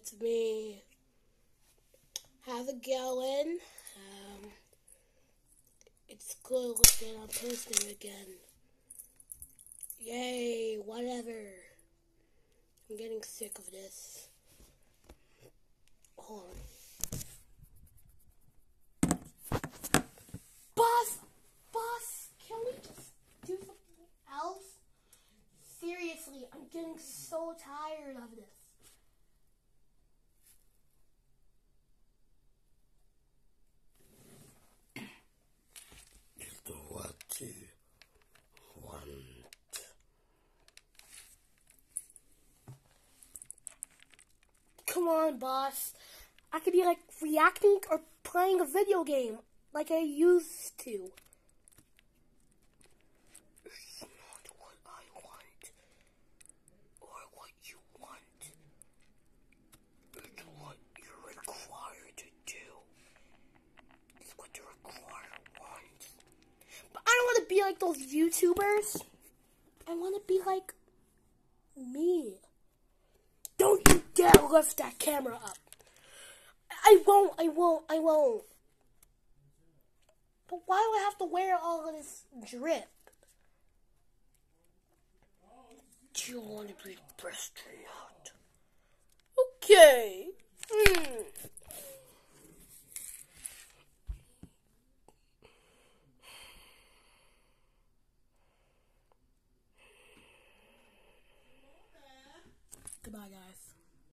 it's me. How's it going? Um, it's good that I'm posting again. Yay, whatever. I'm getting sick of this. Hold on. Boss! Boss! Can we just do something else? Seriously, I'm getting so tired of this. Just what you want. Come on, boss. I could be like reacting or playing a video game like I used to. It's not what I want. Or what you want. It's what you're required to do. It's what required. But I don't want to be like those YouTubers. I want to be like lift that camera up. I won't, I won't, I won't. But why do I have to wear all of this drip? Do you want to be breast or? Okay. Hmm. Goodbye, guys.